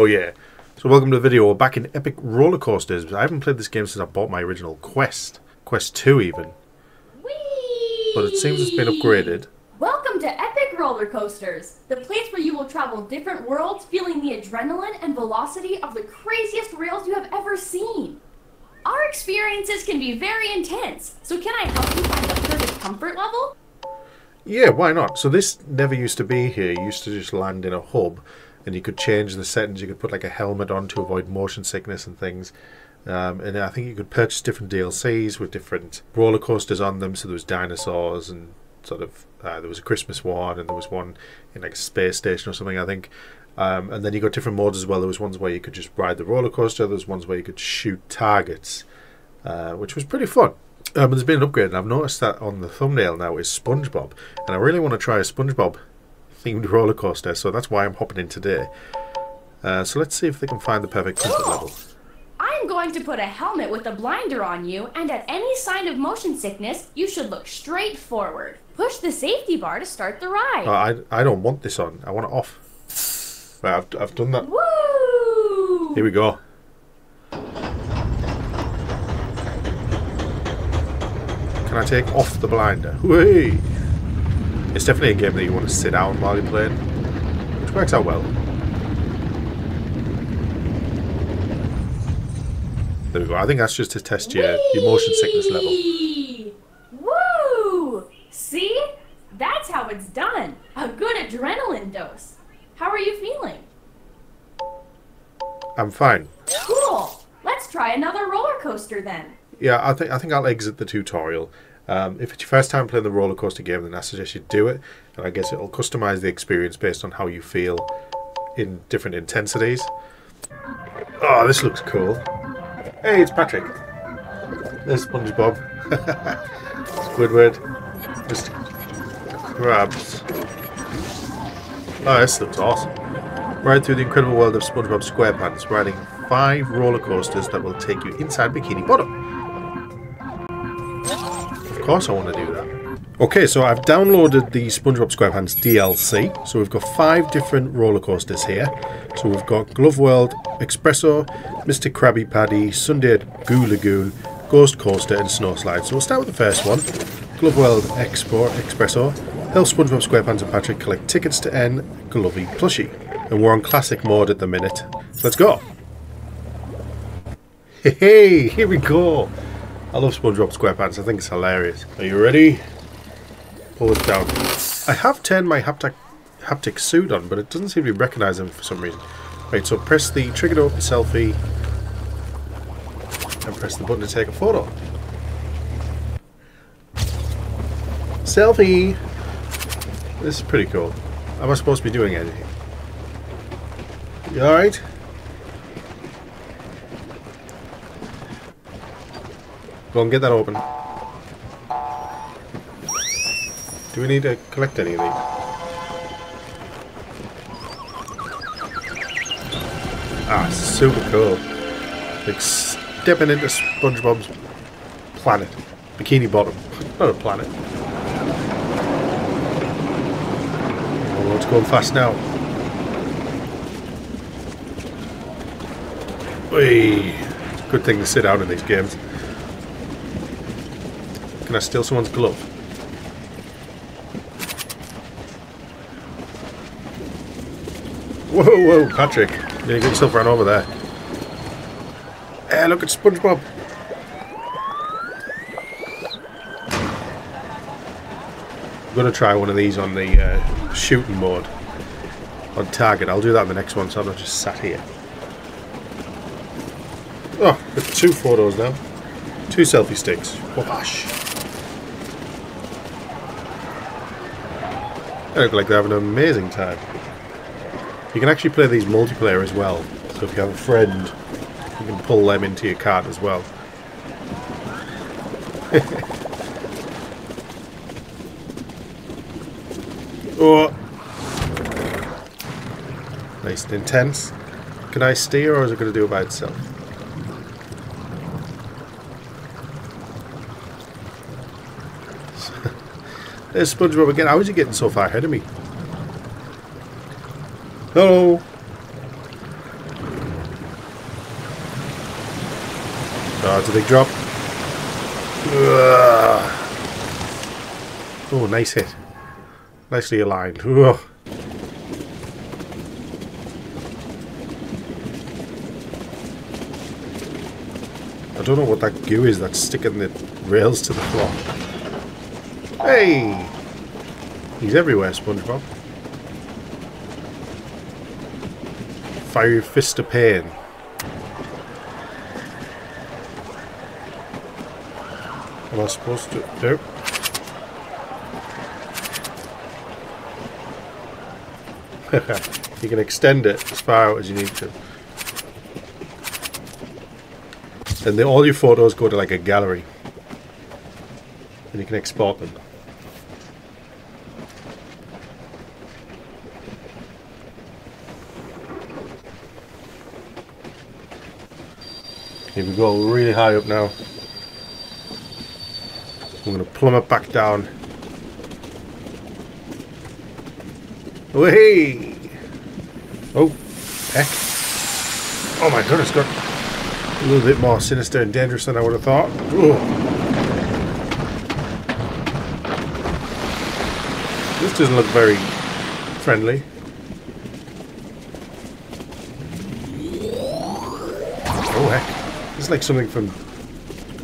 Oh yeah. So welcome to the video. We're back in Epic Roller Coasters. I haven't played this game since I bought my original Quest. Quest 2 even. Whee! But it seems it's been upgraded. Welcome to Epic Roller Coasters, the place where you will travel different worlds feeling the adrenaline and velocity of the craziest rails you have ever seen. Our experiences can be very intense, so can I help you find the perfect comfort level? Yeah, why not? So this never used to be here. Used to just land in a hub and you could change the settings. You could put like a helmet on to avoid motion sickness and things. Um, and I think you could purchase different DLCs with different roller coasters on them. So there was dinosaurs and sort of uh, there was a Christmas one and there was one in like a space station or something. I think. Um, and then you got different modes as well. There was ones where you could just ride the roller coaster. There was ones where you could shoot targets, uh, which was pretty fun. Um, there's been an upgrade, and I've noticed that on the thumbnail now is SpongeBob, and I really want to try a SpongeBob themed roller coaster, so that's why I'm hopping in today. Uh, so let's see if they can find the perfect comfort level. I'm going to put a helmet with a blinder on you, and at any sign of motion sickness, you should look straight forward. Push the safety bar to start the ride. Uh, I, I don't want this on, I want it off. Right, I've, I've done that. Woo! Here we go. Can I take off the blinder? Whee! It's definitely a game that you want to sit down while you're playing, which works out well. There we go. I think that's just to test your, your motion sickness level. Woo! See? That's how it's done. A good adrenaline dose. How are you feeling? I'm fine. Cool. Let's try another roller coaster then. Yeah, I think I think I'll exit the tutorial. Um, if it's your first time playing the roller coaster game, then I suggest you do it, and I guess it'll customize the experience based on how you feel in different intensities. Oh, this looks cool. Hey, it's Patrick. There's SpongeBob. Squidward. Mr. Krabs. Oh, this looks awesome. Ride through the incredible world of SpongeBob SquarePants, riding five roller coasters that will take you inside Bikini Bottom. Course I want to do that. Okay, so I've downloaded the SpongeBob SquarePants DLC. So we've got five different roller coasters here. So we've got Glove World, Espresso, Mr. Krabby Patty, Sunday Goo Lagoon, Ghost Coaster, and Snow Slide. So we'll start with the first one. Glove World Expo. Help SpongeBob SquarePants and Patrick collect tickets to N Glovey plushie. And we're on classic mode at the minute. Let's go. Hey, here we go. I love SpongeBob SquarePants. I think it's hilarious. Are you ready? Pull it down. I have turned my haptic haptic suit on, but it doesn't seem to be recognising for some reason. Right, so press the trigger to open selfie and press the button to take a photo. Selfie! This is pretty cool. Am I supposed to be doing anything? You alright? Go and get that open. Do we need to collect any of these? Ah, super cool. Like stepping into SpongeBob's planet. Bikini Bottom. Not a planet. Oh, it's going fast now. Whee! Good thing to sit out in these games. Can I steal someone's glove? Whoa, whoa, Patrick. You're get yourself run over there. Hey, look at SpongeBob. I'm gonna try one of these on the uh, shooting mode. On target. I'll do that in the next one so I'm not just sat here. Oh, got two photos now. Two selfie sticks. Wash. They look like they're having an amazing time. You can actually play these multiplayer as well. So if you have a friend, you can pull them into your cart as well. oh. Nice and intense. Can I steer or is it going to do it by itself? There's SpongeBob again. How is he getting so far ahead of me? Hello. Oh, it's a big drop. Ugh. Oh, nice hit. Nicely aligned. Ugh. I don't know what that goo is that's sticking the rails to the floor. Hey! He's everywhere, SpongeBob. Fiery fist of pain. Am I supposed to? Nope. you can extend it as far out as you need to. And then all your photos go to like a gallery. And you can export them. Here we go, really high up now. I'm going to plummet back down. Hey! Oh, heck. Oh my goodness, got a little bit more sinister and dangerous than I would have thought. This doesn't look very friendly. Like something from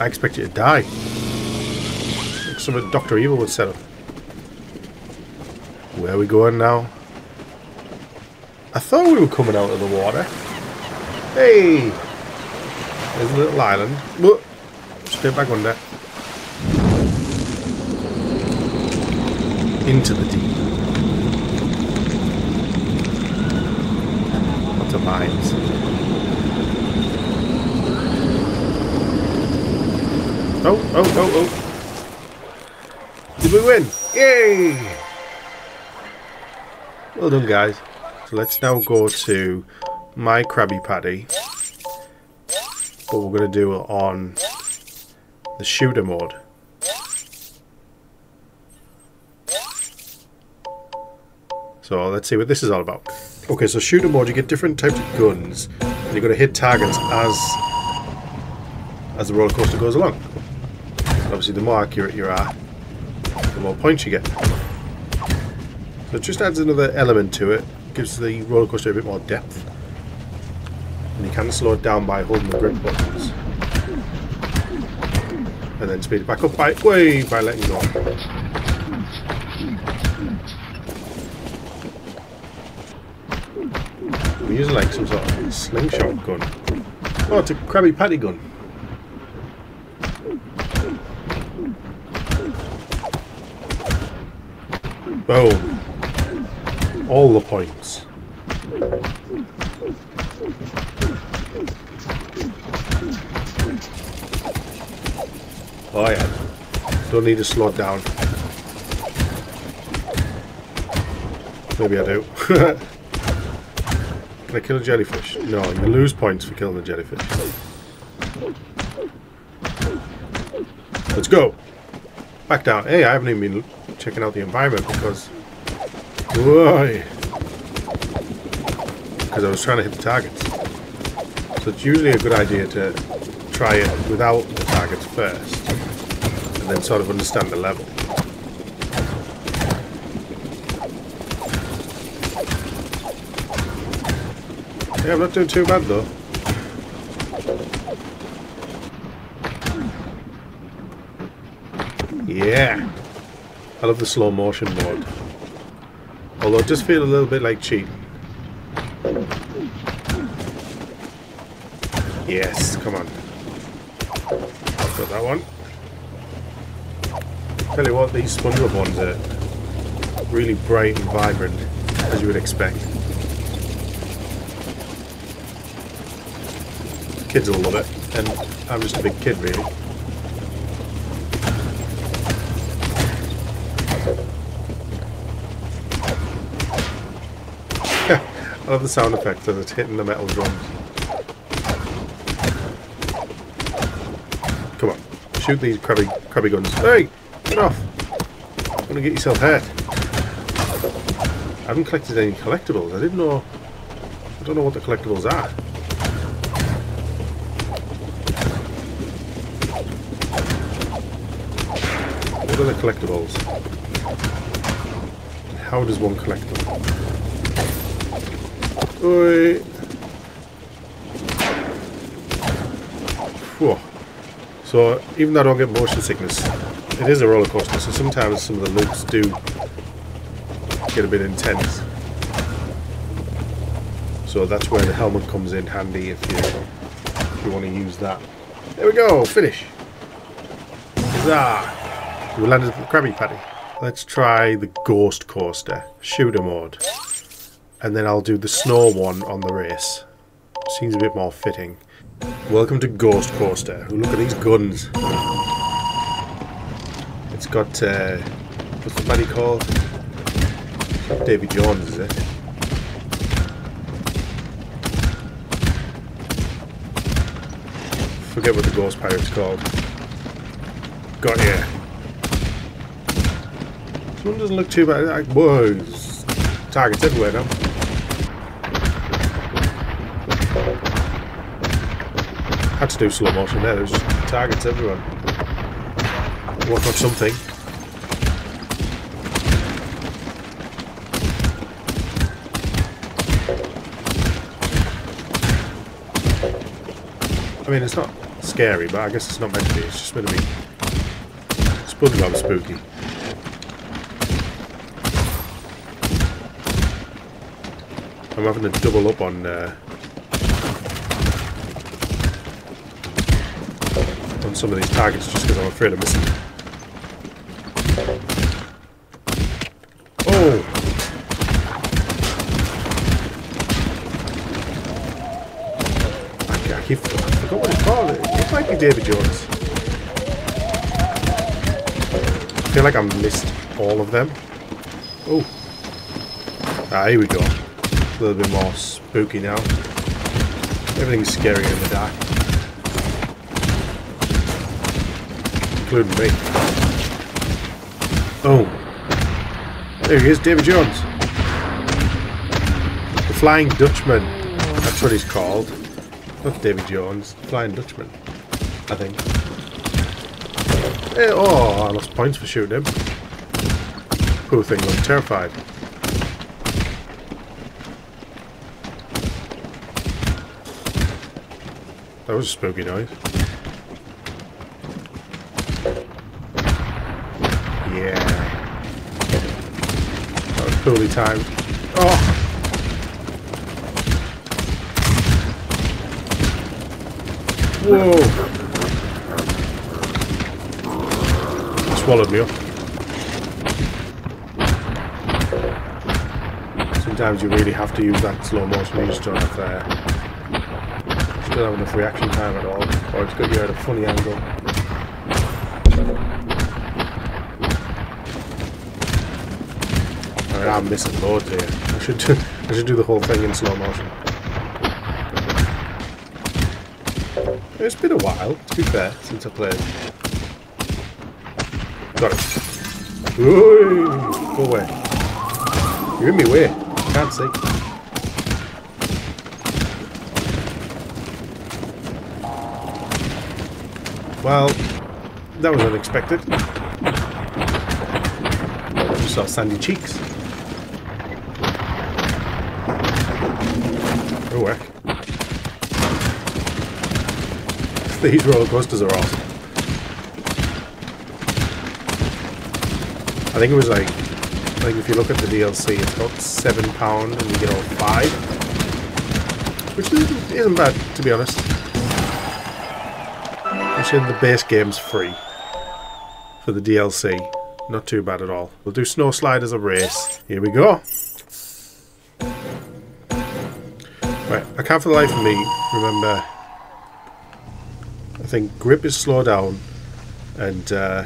I Expect You to Die. Like something Dr. Evil would set up. Where are we going now? I thought we were coming out of the water. Hey! There's a little island. Whoa. Straight back under. Into the deep. Lots of mines. Oh, oh, oh, oh. Did we win? Yay! Well done, guys. So let's now go to my Krabby Patty. But we're going to do it on the shooter mode. So let's see what this is all about. Okay, so shooter mode, you get different types of guns. And you're going to hit targets as as the roller coaster goes along. Obviously, the more accurate you are, uh, the more points you get. So it just adds another element to it. Gives the roller coaster a bit more depth. And you can slow it down by holding the grip buttons. And then speed it back up by way by letting go. We're using like some sort of slingshot gun. Oh, it's a Krabby Patty gun. Boom. All the points. Oh yeah. Don't need to slow down. Maybe I do. Can I kill a jellyfish? No, you lose points for killing the jellyfish. Let's go. Back down. Hey, I haven't even been checking out the environment because... Because I was trying to hit the targets. So it's usually a good idea to try it without the targets first. And then sort of understand the level. Yeah, I'm not doing too bad though. Yeah. I love the slow motion mode. Although it does feel a little bit like cheating. Yes, come on. I've got that one. Tell you what, these SpongeBob ones are really bright and vibrant, as you would expect. Kids will love it, and I'm just a big kid, really. love the sound effect of it hitting the metal drums. Come on, shoot these crabby, crabby guns. Hey, get off! You're gonna get yourself hurt. I haven't collected any collectibles. I didn't know. I don't know what the collectibles are. What are the collectibles? How does one collect them? Oi. Whew. So, even though I don't get motion sickness, it is a roller coaster, so sometimes some of the loops do get a bit intense. So that's where the helmet comes in handy if you, if you want to use that. There we go, finish. Huzzah! We landed the Krabby Patty. Let's try the Ghost Coaster, shooter mode. And then I'll do the snow one on the race. Seems a bit more fitting. Welcome to Ghost Coaster. Look at these guns. It's got, uh, what's the buddy called? Davy Jones, is it? Forget what the Ghost Pirate's called. Got you. This one doesn't look too bad. Like, whoa, targets everywhere now. To do slow motion there. There's targets everywhere. Work on something. I mean, it's not scary, but I guess it's not meant to be. It's just meant to be SpongeBob spooky. I'm having to double up on uh, on some of these targets just because I'm afraid of missing. Oh! I, I keep I forgot what it's called. It, it might be David Jones. I feel like I missed all of them. Oh. Ah, here we go. A little bit more spooky now. Everything's scary in the dark. Including me. Oh. There he is, David Jones. The Flying Dutchman. That's what he's called. Not David Jones. Flying Dutchman. I think. Eh, oh, I lost points for shooting him. Poor thing looked terrified. That was a spooky noise. Yeah. That was poorly timed. Oh! Whoa! Swallowed me up. Sometimes you really have to use that slow motion, you just don't have uh, don't have enough reaction time at all, or it's got you at a funny angle. I I'm missing loads here. I should do, I should do the whole thing in slow motion. It's been a while, to be fair, since I played. Got it. Ooh, go away. You're in my way. Can't see. Well, that was unexpected. Just saw sandy cheeks. Oh, heck. These roller coasters are awesome. I think it was like, think if you look at the DLC, it's about seven pound and you get all five, which isn't, isn't bad to be honest. Actually, the base game's free for the DLC. Not too bad at all. We'll do Snow Slide as a race. Here we go. Right, I can't for the life of me remember. Think grip is slow down and uh,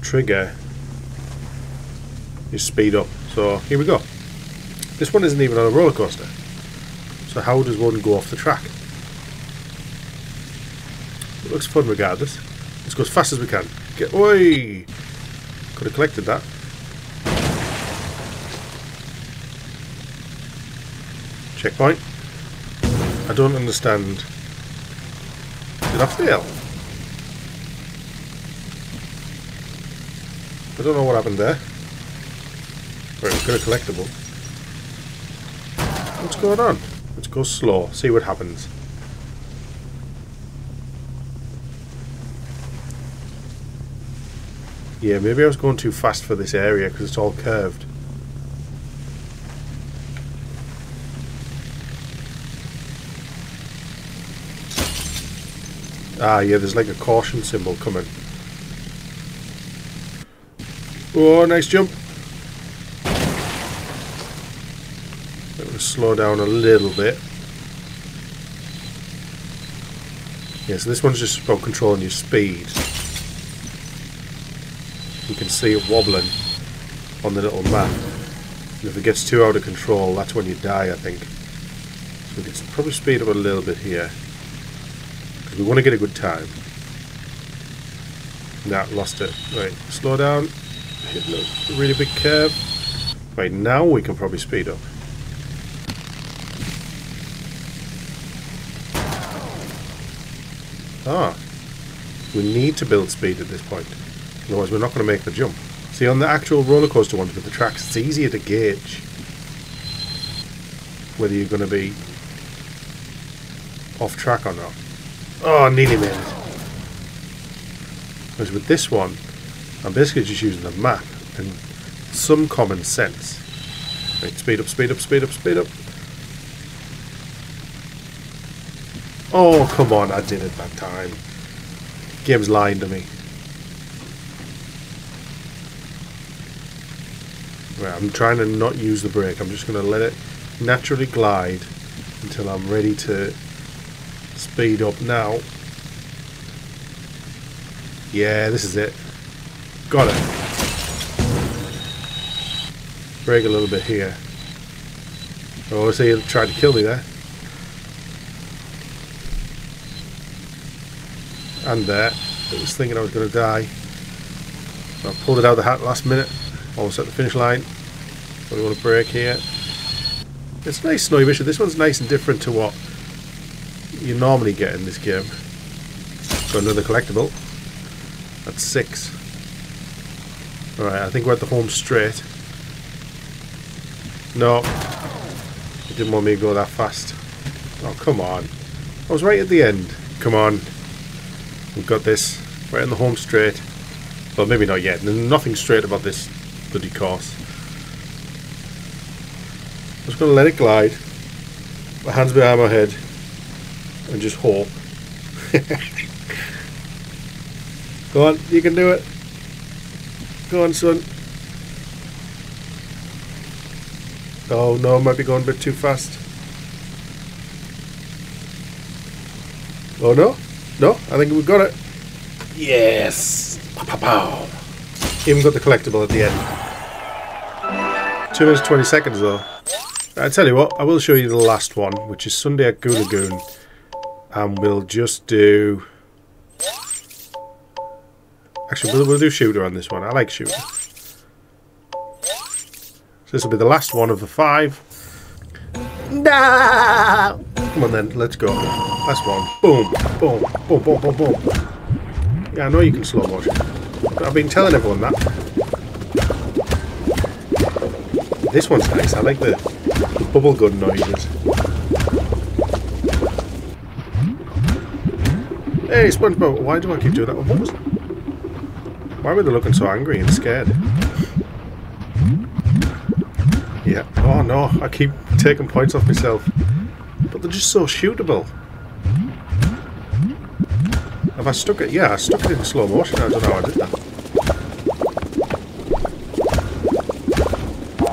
trigger is speed up. So here we go. This one isn't even on a roller coaster. So how does one go off the track? It looks fun regardless. Let's go as fast as we can. Get oi! Could have collected that. Checkpoint. I don't understand. Did I fail? I don't know what happened there. Right, we've got a collectible. What's going on? Let's go slow, see what happens. Yeah, maybe I was going too fast for this area because it's all curved. Ah, yeah, there's like a caution symbol coming. Oh, nice jump. Going to slow down a little bit. Yeah, so this one's just about controlling your speed. You can see it wobbling on the little map. And if it gets too out of control, that's when you die, I think. So we can probably speed up a little bit here. Because we want to get a good time. Now, lost it. Right, slow down. Hit a really big curve. Right, now we can probably speed up. Ah. We need to build speed at this point. Otherwise we're not going to make the jump. See, on the actual roller coaster ones with the tracks, it's easier to gauge whether you're going to be off track or not. Oh, nearly made it. Whereas with this one, I'm basically just using the map and some common sense. Right, speed up, speed up, speed up, speed up. Oh, come on, I did it that time. Game's lying to me. Right, I'm trying to not use the brake. I'm just going to let it naturally glide until I'm ready to speed up now. Yeah, this is it. Got it. Break a little bit here. Oh, see, he tried to kill me there. And there. I was thinking I was going to die. I pulled it out of the hat last minute. Almost at the finish line. But we want to break here. It's nice snowy mission. This one's nice and different to what you normally get in this game. So another collectible. That's six. Alright, I think we're at the home straight. No. He didn't want me to go that fast. Oh, come on. I was right at the end. Come on. We've got this. Right in the home straight. Well, maybe not yet. There's nothing straight about this bloody course. I'm just going to let it glide. My hands behind my head. And just hope. Go on, you can do it. Go on, son. Oh no, I might be going a bit too fast. Oh no? No, I think we've got it. Yes! Pow, pow, pow. Even got the collectible at the end. 2 minutes 20 seconds though. I tell you what, I will show you the last one, which is Sunday at Goo Lagoon. And we'll just do... Actually, we'll, we'll do shooter on this one. I like shooter. So this will be the last one of the five. No! Come on then, let's go. Last one. Boom, boom, boom, boom, boom, boom. Yeah, I know you can slow motion. I've been telling everyone that. This one's nice. I like the bubble gun noises. Hey, SpongeBob, why do I keep doing that? What was... Why were they looking so angry and scared? Yeah. Oh no, I keep taking points off myself. But they're just so shootable. Have I stuck it? Yeah, I stuck it in slow motion. I don't know how I did that.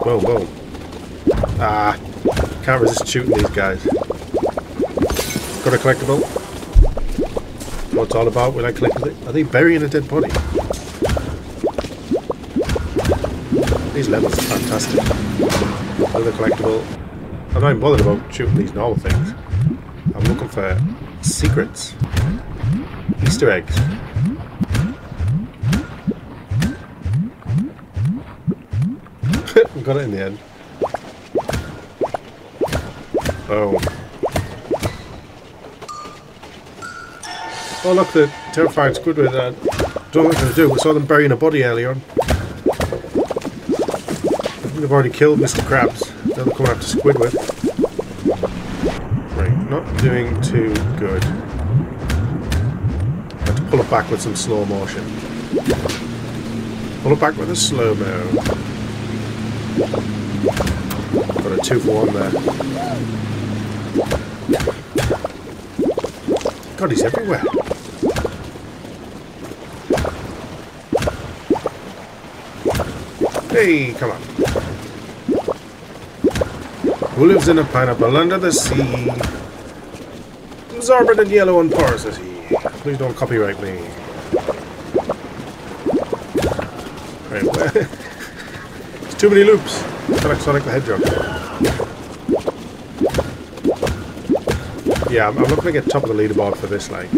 Whoa, whoa. Ah, can't resist shooting these guys. Got a collectible. What's all about when I collect it? Are they burying a dead body? These levels are fantastic. Another collectible. I'm not even bothered about shooting these normal things. I'm looking for secrets. Easter eggs. Got it in the end. Oh. Oh look, the terrifying Squidward. Uh, don't know what to do. We saw them burying a body earlier on. they've already killed Mr. Krabs. Now they're coming after Squidward. Right, not doing too good. Have to pull it back with some slow motion. Pull it back with a slow-mo. Got a two for one there. God, he's everywhere. Hey, come on. Who lives in a pineapple under the sea? Absorbent and yellow and porous as he. Please don't copyright me. Right, well, There's too many loops. Feel Sonic the Hedgehog. Yeah, I'm, I'm not going to get top of the leaderboard for this, like.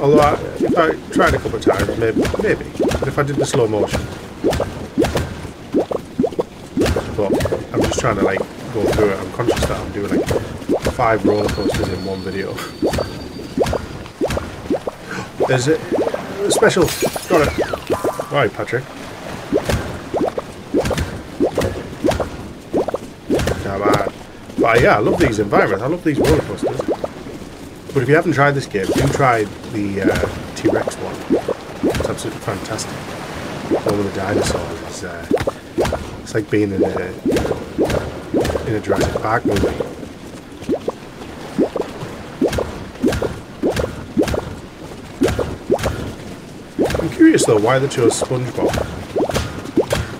Although, I, I tried a couple of times, maybe, maybe. But if I did the slow motion. But I'm just trying to, like, go through it. I'm conscious that I'm doing, like, five roller coasters in one video. There's a special. Got it. Right, Patrick. Come on. But yeah, I love these environments. I love these roller coasters. But if you haven't tried this game, do try the uh, T-Rex one. It's absolutely fantastic. All of the dinosaurs. It's, uh, it's like being in a in a Jurassic Park movie. I'm curious though why they chose SpongeBob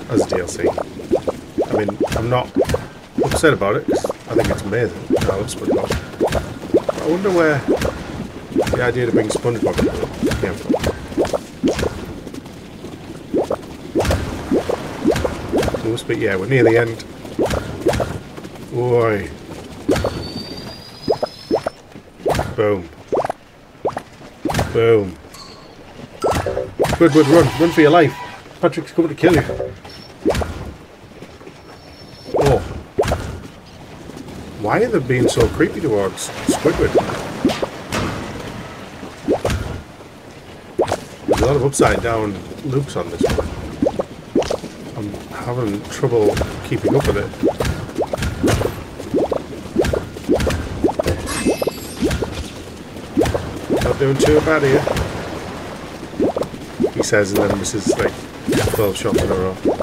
as DLC. I mean, I'm not upset about it I think it's amazing. I love SpongeBob. I wonder where the idea to bring SpongeBob came from. But yeah, we're near the end. Oi. Boom. Boom. Squidward, run. Run for your life. Patrick's coming to kill you. Oh. Why are they being so creepy towards Squidward? There's a lot of upside down loops on this one. I'm having trouble keeping up with it. Not doing too bad here. He says and then misses like 12 shots in a row.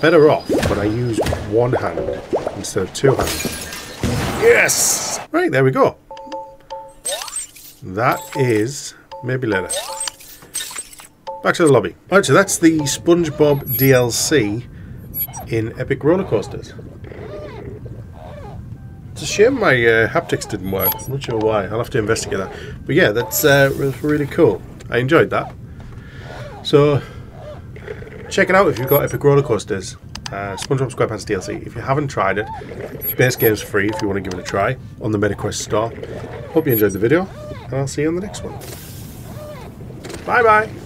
Better off when I use one hand instead of two hands. Yes! Right, there we go. That is maybe later. Back to the lobby. Right, so that's the SpongeBob DLC in Epic Roller Coasters. It's a shame my uh, haptics didn't work. I'm not sure why. I'll have to investigate that. But yeah, that's uh, really cool. I enjoyed that. So check it out if you've got Epic Roller Coasters. Uh, SpongeBob SquarePants DLC. If you haven't tried it, base game's free if you want to give it a try on the MetaQuest store. Hope you enjoyed the video, and I'll see you on the next one. Bye bye.